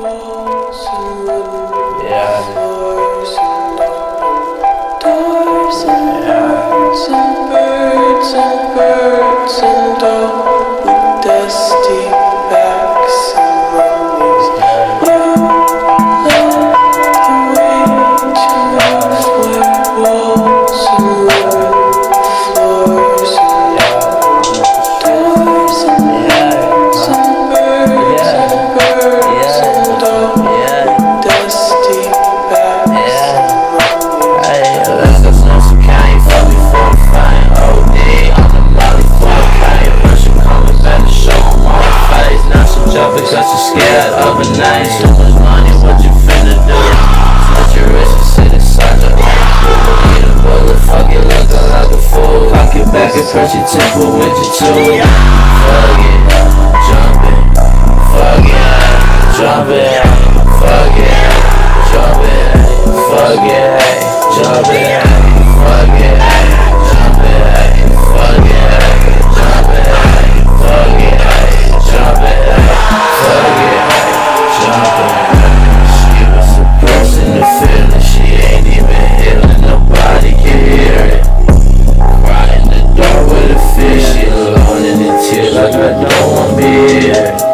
Walls trust you tempo when you tell me i can fuck it Beer